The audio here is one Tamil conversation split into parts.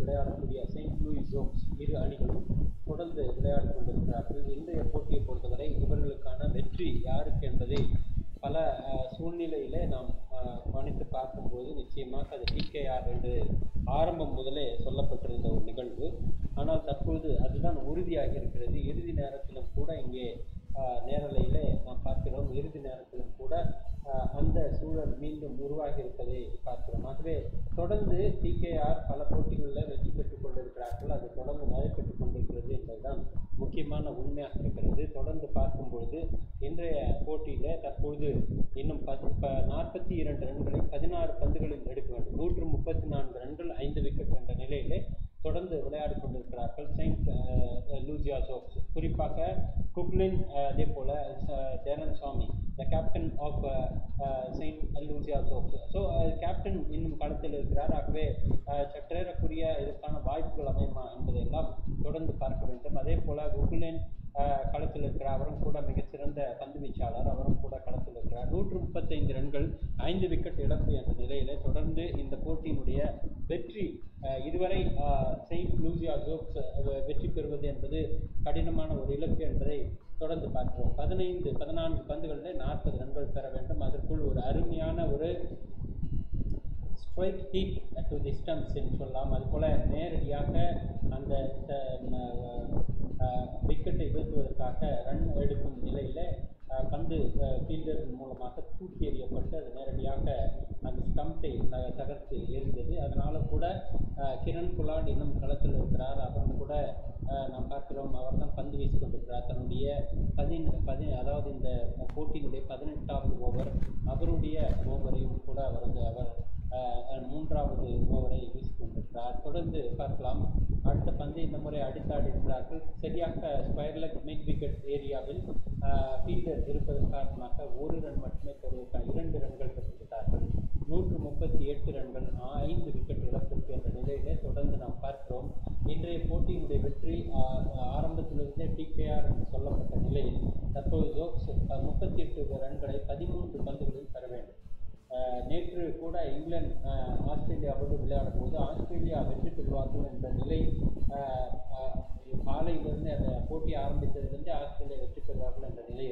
விளையாடக்கூடிய செயின்ட் லூயிஸ் ஜோக்ஸ் இரு அணிகளும் தொடர்ந்து விளையாடிக் கொண்டிருக்கிறார்கள். இன்றைய போட்டியை பொறுத்தவரை இவர்களுக்கான வெற்றி யாருக்கு என்பதை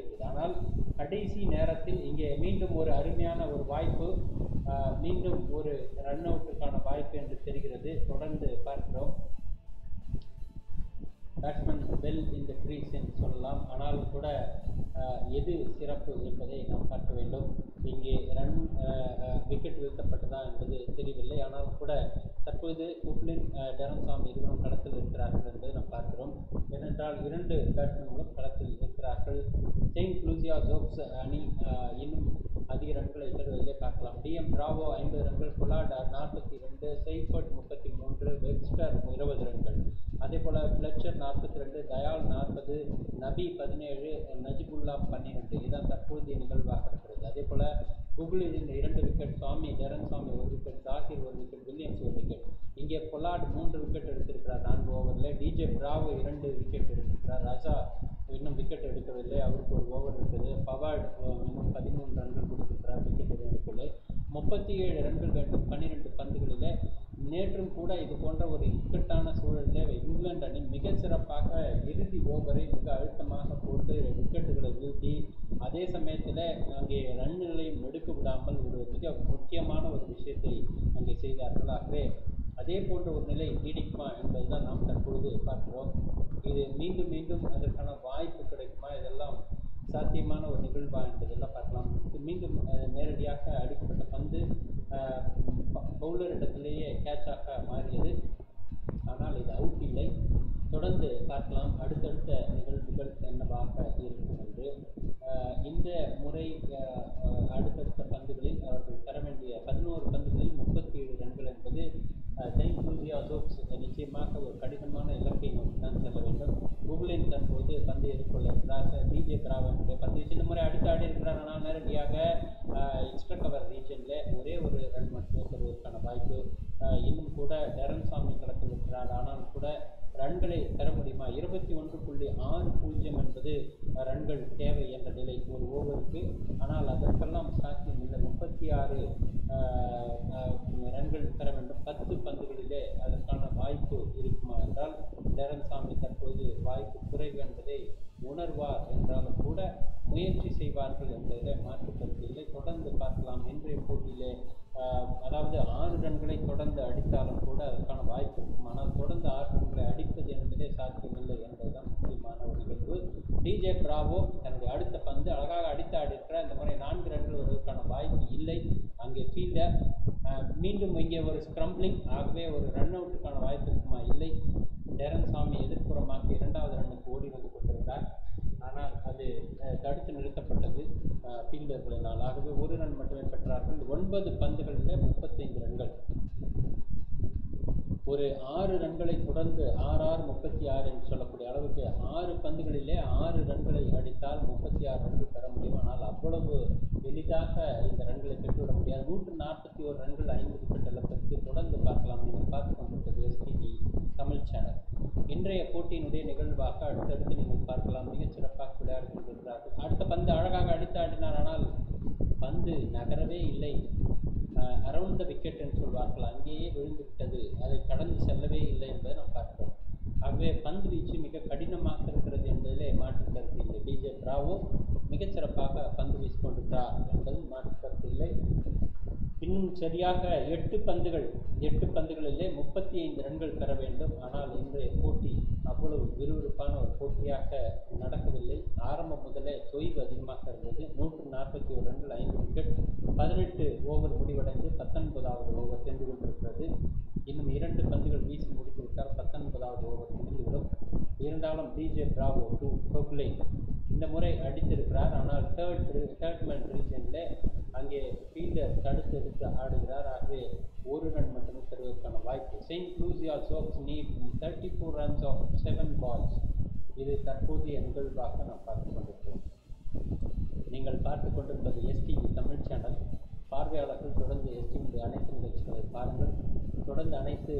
இருக்குது ஆனால் கடைசி நேரத்தில் இங்கே மீண்டும் ஒரு அருமையான ஒரு வாய்ப்பு மீண்டும் ஒரு ரன் அவுட்டுக்கான வாய்ப்பு என்று தெரிகிறது. தொடர்ந்து பார்க்கிறோம். பேட்ஸ்மேன் வெல் இந்த க்ரீஸ் என்று சொல்லலாம். ஆனால் கூட எது சிறப்பு என்பதை நாம் பார்க்க வேண்டும். இங்கே ரன் விக்கெட் வீழ்த்தப்பட்டதா என்பது தெரியவில்லை. ஆனாலும் கூட தற்பொழுது குப்லின் டெரன்சாமி இருவரும் களத்தில் இருக்கிறார்கள் என்பதை நாம் பார்க்கிறோம். ஏனென்றால் இரண்டு பேட்ஸ்மேன்களும் களத்தில் இருக்கிறார்கள். செயின்ட் லூசியா ஜோப்ஸ் அணி இன்னும் அதிக ரன்களை பெறுவதிலே பார்க்கலாம். டிஎம் ராவோ ஐம்பது ரன்கள் பொலாட் நாற்பத்தி ரெண்டு செய்ஃபர்ட் முப்பத்தி மூன்று வெப்ஸ்டர் இருபது ரன்கள். அதே போல் பிளச்சர் நாற்பத்தி ரெண்டு தயால் நாற்பது நபி பதினேழு நஜிபுல்லா பன்னிரெண்டு. இதுதான் தற்போதைய நிகழ்வாக இருக்கிறது அதே போல் குகுலின் இரண்டு விக்கெட் சுவாமி டெரன் சுவாமி ஒரு விக்கெட் ஜாகிர் ஒரு விக்கெட் வில்லியம்ஸ் ஒரு விக்கெட். இங்கே பொலாட் மூன்று விக்கெட் எடுத்திருக்கிறார் நான்கு ஓவரில். டிஜே பிராவோ இரண்டு விக்கெட் எடுத்திருக்கிறார். ராஜா இன்னும் விக்கெட் எடுக்கவில்லை. அவருக்கு ஒரு ஓவர் இருக்குது. பவார்ட் இன்னும் பதிமூன்று ரன்கள் கொடுத்திருக்கிறார். விக்கெட் எடுக்கவில்லை முப்பத்தி ஏழு ரன்கள் வேண்டும். பன்னிரெண்டு பந்துகளில் நேற்றும் கூட இது போன்ற ஒரு இக்கட்டான சூழலில் இங்கிலாந்து அணி மிக சிறப்பாக இறுதி ஓவரை மிக அழுத்தமாக போட்டு விக்கெட்டுகளை வீழ்த்தி அதே சமயத்தில் அங்கே ரன்களையும் எடுக்க விடாமல் ஒரு மிக முக்கியமான ஒரு விஷயத்தை அங்கே செய்தார்கள். ஆகவே அதே போன்ற ஒரு நிலை நீடிக்குமா என்பதுதான் நாம் தற்பொழுது பார்க்கிறோம். இது மீண்டும் மீண்டும் அதற்கான வாய்ப்பு கிடைக்குமா? இதெல்லாம் சாத்தியமான ஒரு நிகழ்வா என்பதெல்லாம் பார்க்கலாம். இது மீண்டும் நேரடியாக அடிக்கப்பட்ட பந்து பவுலர் இடத்திலேயே கேட்சாக மாறியது. ஆனால் இது அவுட் இல்லை. தொடர்ந்து பார்க்கலாம். அடுத்தடுத்த நிகழ்வுகள் என்னவாக இருக்கும் என்று. இந்த முறை அடுத்தடுத்த பந்துகளில் அவர்கள் பெற வேண்டிய பதினோரு பந்துகளில் முப்பத்தி ஏழு ரன்கள் என்பது செயின்ட் லூசியா ஜோக்ஸ் நிச்சயமாக ஒரு கடினமான இலக்கை நோக்கி தான் செல்ல வேண்டும். கூகுளின் தற்போது பந்து எதிர்கொள்ள இருக்கிறார். டிஜே பிராவனுடைய பந்து வீச்சு இந்த முறை அடுத்து ஆடி இருக்கிறார். ஆனால் நேரடியாக எக்ஸ்ட்ரா கவர் ரீஜனில் ஒரே ஒரு ரன் மட்டுமே பெறுவதற்கான வாய்ப்பு. இன்னும் கூட டெரன் சாமி களத்தில் இருக்கிறார். ஆனாலும் கூட ரன்களை பெற முடியுமா? இருபத்தி ஒன்று புள்ளி ஆறு பூஜ்ஜியம் என்பது ரன்கள் தேவை என்ற நிலை ஒரு ஓவருக்கு. ஆனால் அதற்கெல்லாம் சாத்தியம் இல்லை. முப்பத்தி ஆறு ரன்கள் தர வேண்டும். பத்து பந்துகளிலே அதற்கான வாய்ப்பு இருக்குமா என்றால் டேரன்சாமி தற்போது வாய்ப்பு குறைவு என்பதை உணர்வார் என்றாலும் கூட முயற்சி செய்வார்கள் என்பதில் மாற்றுக்கருத்து இல்லை. தொடர்ந்து பார்க்கலாம். இன்றைய போட்டியிலே அதாவது ஆறு ரன்களை தொடர்ந்து அடித்தாலும் கூட அதற்கான வாய்ப்பு இருக்கும். ஆனால் தொடர்ந்து ஆறு ரன்களை அடிப்பது என்பதே சாத்தியமில்லை என்பதுதான் முக்கியமான ஒரு நிகழ்வு டிஜே பிராவோ தன்னுடைய அடுத்த பந்து அழகாக அடித்து அடிக்கிற இந்த முறை நான்கு ரன்கள் வருவதற்கான வாய்ப்பு இல்லை. அங்கே ஃபீல்டர் மீண்டும் இங்கே ஒரு ஸ்க்ரம்பிளிங் ஆகவே ஒரு ரன் அவுட்டுக்கான வாய்ப்பு இருக்குமா? இல்லை. டேரன் சாமி எதிர்ப்புறமாக்கி இரண்டாவது ரன்னுக்கு ஓடி வந்து கொண்டிருந்தார். ஆனால் அது தடுத்து நிறுத்தப்பட்டது. ஃபீல்டர்களினால் ஆகவே ஒரு ரன் மட்டுமே பெற்றார்கள். ஒன்பது பந்துகளில் முப்பத்தைந்து ரன்கள். ஒரு ஆறு ரன்களை தொடர்ந்து ஆறு ஆறு முப்பத்தி ஆறு என்று சொல்லக்கூடிய அளவுக்கு ஆறு பந்துகளிலே ஆறு ரன்களை அடித்தால் முப்பத்தி ஆறு ரன்கள் பெற முடியும். ஆனால் அவ்வளவு எளிதாக இந்த ரன்களை பெற்றுவிட முடியாது. நூற்று நாற்பத்தி ஒரு ரன்கள் ஐந்து விக்கெட் இழப்பிற்கு தொடர்ந்து பார்க்கலாம். நீங்கள் பார்த்து கொண்டிருப்பது எஸ்டிவி தமிழ் சேனல். இன்றைய போட்டியினுடைய நிகழ்வாக அடுத்தடுத்து நீங்கள் பார்க்கலாம். மிகச் சிறப்பாக விளையாடி கொண்டிருக்கிறார்கள் அடுத்த பந்து அழகாக அடித்து ஆடினார். ஆனால் பந்து நகரவே இல்லை. அரவுண்ட் த விக்கெட் என்று சொல்வார்கள். அங்கேயே விழுந்து விட்டது. அதை கடந்து செல்லவே இல்லை என்பதை நாம் பார்க்கிறோம். ஆகவே பந்து வீச்சு மிக கடினமாக இருக்கிறது என்பதிலே மாற்று கருத்து இல்லை. டிஜே பிராவோ மிகச்சிறப்பாக பந்து வீசிக்கொண்டிருக்கிறார் என்பதும் மாற்று கருத்து இல்லை. இன்னும் சரியாக எட்டு பந்துகள் எட்டு பந்துகளிலே முப்பத்தி ஐந்து ரன்கள் பெற வேண்டும். ஆனால் இன்றைய போட்டி அவ்வளவு விறுவிறுப்பான ஒரு போட்டியாக நடக்கவில்லை. ஆரம்பம் முதலே தொய்வு அதிகமாக இருந்தது. நூற்று நாற்பத்தி ஒரு ரன்கள் ஐந்து விக்கெட் பதினெட்டு ஓவர் முடிவடைந்து பத்தொன்பதாவது ஓவர் சென்று கொண்டிருக்கிறது. இன்னும் இரண்டு பந்துகள் வீசி முடித்துவிட்டால் பத்தொன்பதாவது ஓவர் முடிந்துவிடும். இருந்தாலும் டிஜே பிராவோ டூ கோகுலே இந்த முறை அடித்திருக்கிறார். ஆனால் தேர்ட் தேர்ட் மேன் ரீஜனில் அங்கே ஃபீல்டர் தடுத்து எடுத்து ஆடுகிறார் ஆகவே ஒரு ரன் மட்டுமே பெறுவதற்கான வாய்ப்பு. Saint Lucia also need thirty four runs off seven balls இது தற்போதைய நிகழ்வாக நாம் பார்த்து கொண்டிருக்கிறோம். நீங்கள் பார்த்து கொண்டிருப்பது எஸ்டிவி தமிழ் சேனல் பார்வையாளர்கள் தொடர்ந்து எஸ்டிவியுடைய அனைத்து நிகழ்ச்சிகளை பாருங்கள். தொடர்ந்து அனைத்து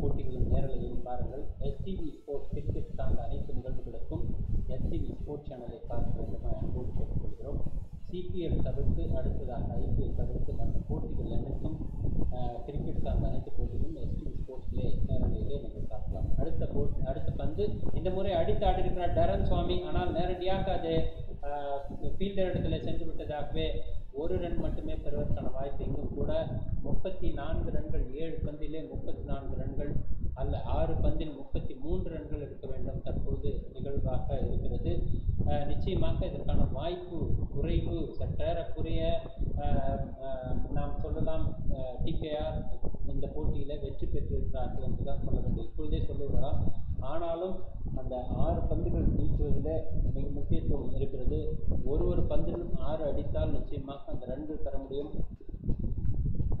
போட்டிகளின் நேரலையும் பாருங்கள். எஸ்டிவி ஸ்போர்ட்ஸ் கிரிக்கெட் சார்ந்த அனைத்து நிகழ்வுகளுக்கும் எஸ்டிவி ஸ்போர்ட்ஸ் சேனலை பார்க்க வேண்டும் என அன்போடு கேட்டுக்கொள்கிறோம். சிபிஎல் தவிர்த்து அடுத்ததாக ஐபிஎல் தவிர்த்து மற்ற போட்டிகள் அனைத்தும் கிரிக்கெட் சார்ந்த அனைத்து போட்டிகளும் எஸ்டிபி ஸ்போர்ட்ஸ்லேயே நேரடியிலே நீங்கள் பார்க்கலாம். அடுத்த போட்டி அடுத்த பந்து. இந்த முறை அடித்து ஆடிருக்கிறார் டரன் சுவாமி ஆனால் நேரடியாக அது ஃபீல்டர் இடத்துல சென்று விட்டதாகவே ஒரு ரன் மட்டுமே பெறுவதற்கான வாய்ப்பு இங்கும் கூட. முப்பத்தி நான்கு ரன்கள் ஏழு பந்திலே முப்பத்தி நான்கு ரன்கள் அல்ல ஆறு பந்தில் முப்பத்தி மூன்று ரன்கள் எடுக்க வேண்டும். தற்போது நிகழ்வாக இருக்கிறது. நிச்சயமாக இதற்கான வாய்ப்பு குறைவு. சற்றேறக்குறைய நாம் சொல்லலாம் டிகேஆர் இந்த போட்டியில் வெற்றி பெற்றிருக்கிறார்கள் என்றுதான் சொல்ல வேண்டும். இப்பொழுதே சொல்லுகிறார் ஆனாலும் அந்த ஆறு பந்துகள் வீசுவதில் மிக முக்கியத்துவம் இருக்கிறது. ஒரு ஒரு பந்திலும் ஆறு அடித்தால் நிச்சயமாக அந்த ரன்கள் பெற முடியும்.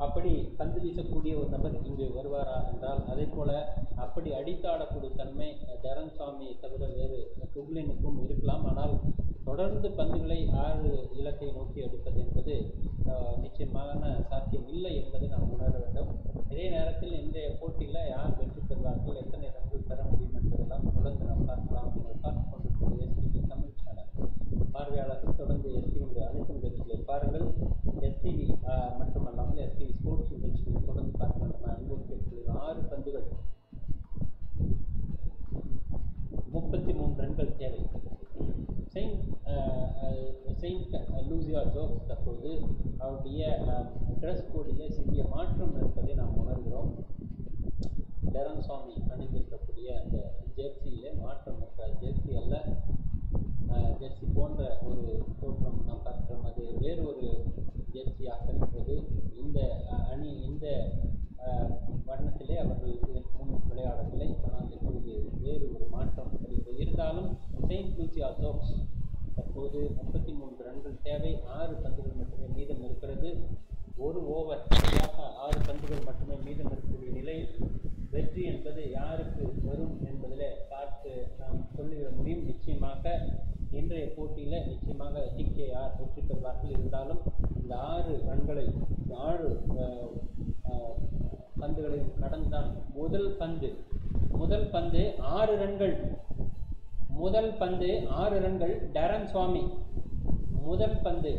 அப்படி பந்து வீசக்கூடிய ஒரு நபர் இங்கு வருவாரா என்றால் அதே போல அப்படி அடித்தாடக்கூடிய தன்மை தரன் சுவாமியை தவிர வேறு குகுலினுக்கும் இருக்கலாம். ஆனால் தொடர்ந்து பந்துகளை ஆறு இலக்கை நோக்கி அடிப்பது என்பது நிச்சயமான சாத்தியம் இல்லை என்பதை நாம் உணர வேண்டும். இதே நேரத்தில் இன்றைய போட்டியில் யார் வெற்றி பெறுவார்கள் எத்தனை ரன்கள் பெற முடியும் என்பதெல்லாம் தொடர்ந்து நாம் பார்க்கலாம் நீங்கள் பார்த்து கொண்டிருப்பது தமிழ் சேனல் பார்வையாளர்கள் தொடர்ந்து எஸ்டிவி அனைத்து நிகழ்ச்சிகளை பாருங்கள் எஸ்டிவி மட்டுமல்லாமல் எஸ்டிவி ஸ்போர்ட்ஸ் நிகழ்ச்சிகளை தொடர்ந்து பார்க்க வேண்டும் அன்போடு கேட்கிறேன் ஆறு பந்துகள் முப்பத்தி மூணு ரன்கள் தேவை. செயின்ட் செயின்ட் லூசியா ஜோக்ஸ் தற்போது அவருடைய ட்ரெஸ் கோடிலே சிறிய மாற்றம் இருப்பதை நாம் உணர்கிறோம். டெரன் சுவாமி அணிந்திருக்கக்கூடிய அந்த ஜெர்சியில் மாற்றம் இருக்கிற ஜெர்சி அல்ல ஜெர்சி போன்ற ஒரு தோற்றம் நாம் பார்க்கிறோம். அது வேறு ஒரு ஜெர்சியாக இருப்பது இந்த அணி இந்த வண்ணத்திலே அவர்கள் இதற்கு முன் விளையாடவில்லை. ஆனால் இப்பொழுது வேறு ஒரு மாற்றம் இருக்கிறது இருந்தாலும் செயின்ட் லூசியா ஜோக்ஸ் தற்போது முப்பத்தி மூன்று ரன்கள் தேவை. ஆறு பந்துகள் மட்டுமே மீதம் இருக்கிறது. ஒரு ஓவர் சரியாக ஆறு பந்துகள் மட்டுமே மீதம் இருக்கக்கூடிய நிலையில் வெற்றி என்பது யாருக்கு வரும் என்பதில் பார்த்து நாம் சொல்லிவிட முடியும். நிச்சயமாக இன்றைய போட்டியில் நிச்சயமாக டிகேஆர் வெற்றி பெறுவார்கள். இருந்தாலும் இந்த ஆறு ரன்களை ஆறு பந்துகளையும் கடந்தான் முதல் பந்து முதல் பந்து ஆறு ரன்கள் முதல் பந்து ஆறு ரன்கள் டரன் சுவாமி. முதல் பந்து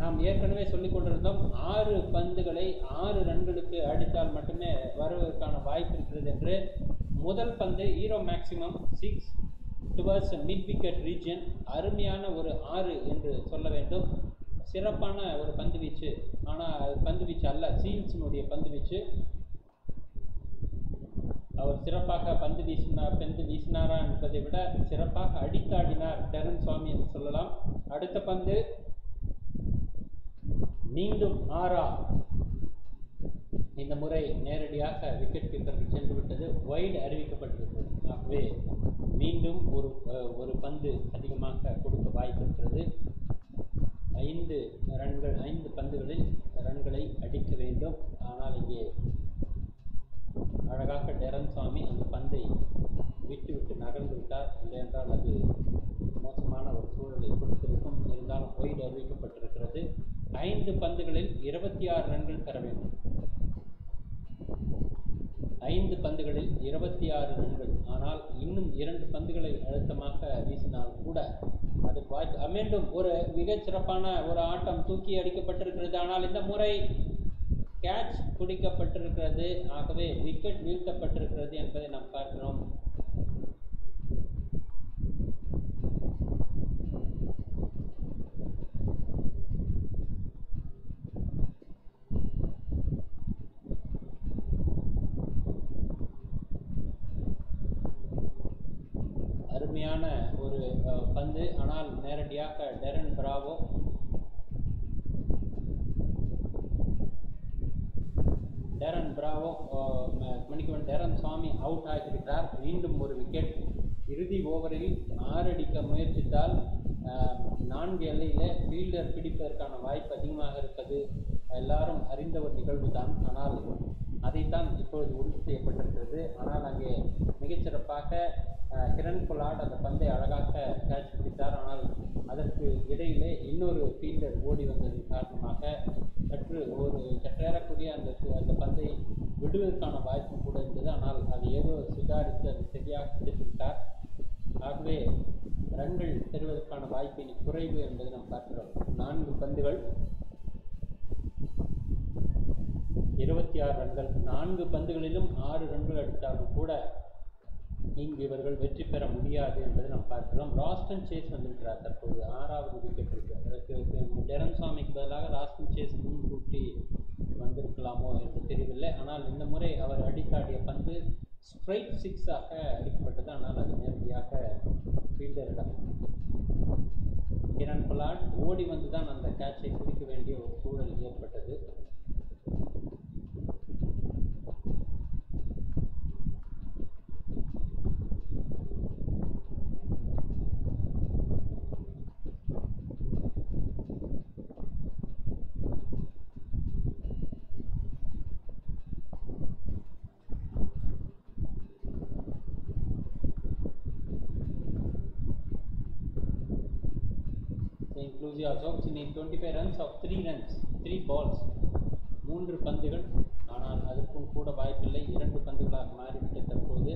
நாம் ஏற்கனவே சொல்லிக் கொண்டிருந்தோம் ஆறு பந்துகளை ஆறு ரன்களுக்கு அடித்தால் மட்டுமே வருவதற்கான வாய்ப்பு இருக்கிறது என்று. முதல் பந்து hero maximum six towards mid wicket region அருமையான ஒரு ஆறு என்று சொல்ல வேண்டும். சிறப்பான ஒரு பந்து வீச்சு ஆனால் அது பந்து வீச்சு அல்ல சீல்ஸினுடைய பந்து வீச்சு அவர் சிறப்பாக பந்து வீசினார் பந்து வீசினாரா என்பதை விட சிறப்பாக அடித்தாடினார் டெரன் சுவாமி என்று சொல்லலாம். அடுத்த பந்து மீண்டும் ஆறா இந்த முறை நேரடியாக விக்கெட் கீப்பருக்கு சென்று விட்டது. வைடு அறிவிக்கப்பட்டிருக்கிறது ஆகவே மீண்டும் ஒரு ஒரு பந்து அதிகமாக கொடுக்க வாய்ப்பு இருக்கிறது. ஐந்து ரன்கள் ஐந்து பந்துகளில் ரன்களை அடிக்க வேண்டும். ஆனால் இங்கே அழகாக டெரன் சுவாமி அந்த பந்தை விட்டு விட்டு நகர்ந்து விட்டார். இல்லையென்றால் அது மோசமான ஒரு சூழலை கொடுத்திருக்கும். இருந்தாலும் ஒய்டு அறிவிக்கப்பட்டிருக்கிறது. ஐந்து பந்துகளில் இருபத்தி ஆறு ரன்கள் பெற வேண்டும். ஐந்து பந்துகளில் இருபத்தி ஆறு ரன்கள். ஆனால் இன்னும் இரண்டு பந்துகளை அழுத்தமாக வீசினால் கூட அது வாய்ப்பு மீண்டும் ஒரு மிகச் சிறப்பான ஒரு ஆட்டம் தூக்கி அடிக்கப்பட்டிருக்கிறது. ஆனால் இந்த முறை கேட்ச் பிடிக்கப்பட்டிருக்கிறது. ஆகவே விக்கெட் வீழ்த்தப்பட்டிருக்கிறது என்பதை நாம் பார்க்கிறோம். அருமையான ஒரு பந்து. ஆனால் நேரடியாக Darren Bravo. Darren Bravo ah, Darren Sammy out ஆகியிருக்கிறார் மீண்டும் ஒரு விக்கெட் இறுதி ஓவரில் ஆறடிக்க முயற்சித்தால் நான்கு எல்லையில் ஃபீல்டர் பிடிப்பதற்கான வாய்ப்பு அதிகமாக இருப்பது எல்லாரும் அறிந்த ஒரு நிகழ்வு தான் ஆனால் அதைத்தான் இப்பொழுது உறுதி செய்யப்பட்டிருக்கிறது. ஆனால் அங்கே மிகச்சிறப்பாக கிரண் பொலாட் அந்த பந்தை அழகாக கேட்ச் பிடித்தார். ஆனால் அதற்கு இடையிலே இன்னொரு ஃபீல்டர் ஓடி வந்ததன் காரணமாக சற்று ஒரு சற்றேறக்கூடிய அந்த அந்த பந்தை விடுவதற்கான வாய்ப்பு கூட இருந்தது. ஆனால் அது ஏதோ சுதாரித்து அது சரியாக பிடித்துவிட்டார் ஆகவே ரன்கள் பெறுவதற்கான வாய்ப்பின் குறைவு என்பதை நாம் பார்க்கிறோம். நான்கு பந்துகள். இருபத்தி ஆறு ரன்கள் நான்கு பந்துகளிலும் ஆறு ரன்கள் அடித்தாலும் கூட இங்கு இவர்கள் வெற்றி பெற முடியாது என்பதை நாம் பார்க்கிறோம். ராஸ்டன் சேஸ் வந்திருக்கிறார் தற்போது. ஆறாவது விக்கெட் இருக்கு. அதற்கு டெரன் பதிலாக ராஸ்டன் சேஸ் முன்கூட்டி வந்திருக்கலாமோ என்று தெரியவில்லை. ஆனால் இந்த முறை அவர் அடித்தாடிய பந்து ஸ்ட்ரைட் சிக்ஸாக அடிக்கப்பட்டது. ஆனால் அது நேரடியாக ஃபீல்டரிடம் கிரண் பலாட் ஓடி வந்து தான் அந்த கேட்சை பிடிக்க வேண்டிய ஒரு சூழல் ஏற்பட்டது. Lucia Jokes need 25 runs of 3 runs, 3 balls. மூன்று பந்துகள். ஆனால் அதற்கும் கூட வாய்ப்பில்லை. இரண்டு பந்துகளாக மாறிவிட்ட தற்போது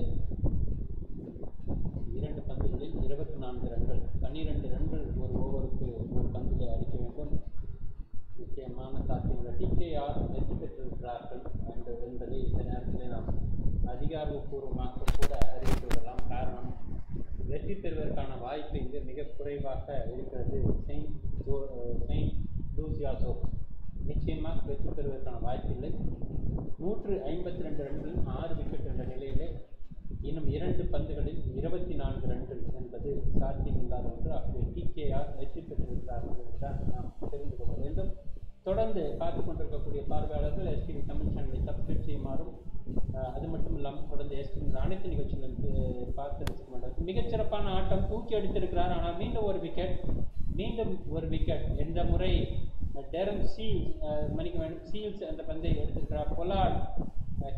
இரண்டு பந்துகளில் இருபத்தி நான்கு ரன்கள். பன்னிரண்டு ரன்கள் ஒரு ஓவருக்கு ஒரு பந்திலே அடிக்க வேண்டும். நிச்சயமான சாத்தியமுள்ள டிகேஆர் வெற்றி பெற்றிருக்கிறார்கள் என்று என்பதை இந்த நேரத்தில் நாம் அதிகாரப்பூர்வமாக கூட அறிவித்து விடலாம் காரணம் வெற்றி பெறுவதற்கான வாய்ப்பு இங்கு மிக குறைவாக இருக்கிறது. செயின்ட் ஜோ செயின்ட் லூசியாசோ நிச்சயமாக வெற்றி பெறுவதற்கான வாய்ப்பு இல்லை நூற்று ஐம்பத்தி ரெண்டு ரன்கள் ஆறு விக்கெட் என்ற நிலையிலே இன்னும் இரண்டு பந்துகளில் இருபத்தி நான்கு ரன்கள் என்பது சாத்தியமில்லாத ஒன்று. ஆகவே டிகேஆர் வெற்றி பெற்றிருக்கிறார் என்றுதான் நாம் தெரிந்து கொள்ள வேண்டும். தொடர்ந்து பார்த்து கொண்டிருக்கக்கூடிய பார்வையாளர்கள் எஸ்டிவி தமிழ் சேனலை சப்ஸ்கிரைப் செய்யுமாறும் அது மட்டும் இல்லாமல் தொடர்ந்து எஸ்டிவி அனைத்து நிகழ்ச்சிகளும் பார்த்து ரசிக்க மாட்டார் மிகச்சிறப்பான ஆட்டம் தூக்கி அடித்திருக்கிறார். ஆனால் மீண்டும் ஒரு விக்கெட் மீண்டும் ஒரு விக்கெட் என்ற முறை டெரன் சீல்ஸ் மணிக்க வேண்டும் சீல்ஸ் அந்த பந்தை எடுத்திருக்கிறார். பொலாட்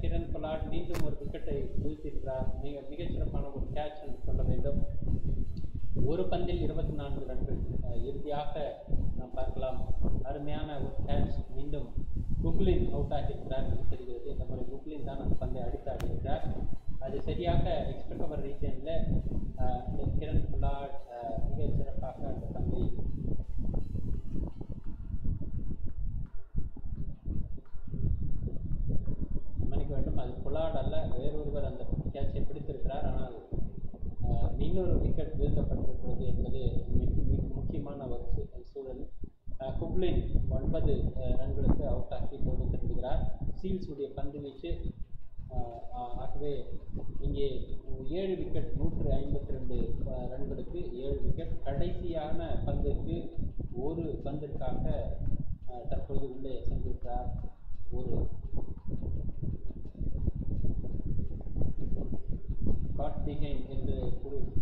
கிரண் பொலாட் மீண்டும் ஒரு விக்கெட்டை வீழ்த்திருக்கிறார் மிக மிகச்சிறப்பான ஒரு கேட்ச் என்று சொல்ல வேண்டும். ஒரு பந்தில் இருபத்தி நான்கு ரன்கள். இறுதியாக நாம் பார்க்கலாம். அருமையான ஒரு கேட்ச் மீண்டும் குக்லின் அவுட் ஆகியிருக்கிறார் என்று தெரிகிறது. இந்த முறை குக்லின் தான் அந்த பந்தை அடித்து ஆடியிருக்கிறார். அது சரியாக எக்ஸ்பெக்ட் அவர் ரீஜனில் கிரண் புலாட் மிக சிறப்பாக அந்த பந்தை அது பொலாட் அல்ல வேறொருவர் அந்த கேட்சை பிடித்திருக்கிறார். ஆனால் இன்னொரு விக்கெட் வீழ்த்தப்பட்டிருக்கிறது என்பது மிக மிக முக்கியமான ஒரு சூழல். குப்ளின் ஒன்பது ரன்களுக்கு அவுட் ஆக்கி போட்டு திரும்புகிறார் சீல்ஸுடைய பந்து வீச்சு ஆகவே இங்கே ஏழு விக்கெட் நூற்று ஐம்பத்தி ரெண்டு ரன்களுக்கு ஏழு விக்கெட். கடைசியான பந்திற்கு ஒரு பந்திற்காக தற்போது உள்ளே சென்றிருக்கிறார் ஒரு கார்த்திகேயன் என்று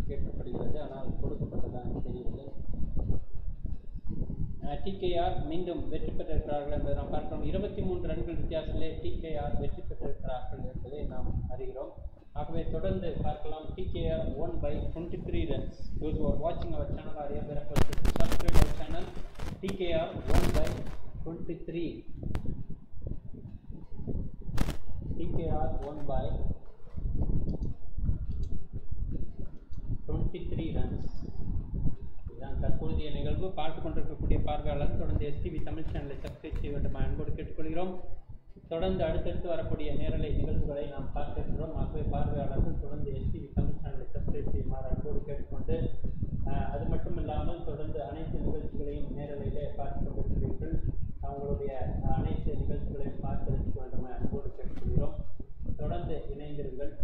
கேட்கப்படுகிறது ஆனால் கொடுக்கப்பட்டதா என்று தெரியவில்லை டிகேஆர் மீண்டும் வெற்றி பெற்றிருக்கிறார்கள் என்பதை நாம் பார்க்கிறோம். இருபத்தி மூன்று ரன்கள் வித்தியாசத்திலே டிகேஆர் வெற்றி பெற்றிருக்கிறார்கள் என்பதை நாம் அறிகிறோம். ஆகவே தொடர்ந்து பார்க்கலாம். TKR one by twenty three runs use who வாட்சிங் channel our channel are here requested to subscribe our channel TKR won by 23 TKR twenty three runs இதுதான் தற்போதைய நிகழ்வு. பார்த்து கொண்டிருக்கக்கூடிய பார்வையாளர் தொடர்ந்து எஸ்டிவி தமிழ் சேனலை சப்ஸ்கிரைப் செய்ய வேண்டும். அன்போடு கேட்டுக்கொள்கிறோம். தொடர்ந்து அடுத்தடுத்து வரக்கூடிய நேரலை நிகழ்வுகளை நாம் பார்க்க இருக்கிறோம். ஆகவே பார்வையாளர்கள் தொடர்ந்து எஸ்டிவி தமிழ் சேனலை சப்ஸ்கிரைப் செய்யுமாறு அன்போடு கேட்டுக்கொண்டு அது மட்டும் இல்லாமல் தொடர்ந்து அனைத்து நிகழ்ச்சிகளையும் நேரலையிலே பார்த்து கொண்டிருக்கிறீர்கள். அவங்களுடைய அனைத்து நிகழ்ச்சிகளையும் பார்த்து வேண்டும் அன்போடு கேட்டுக்கொள்கிறோம். தொடர்ந்து இணைந்திருங்கள்.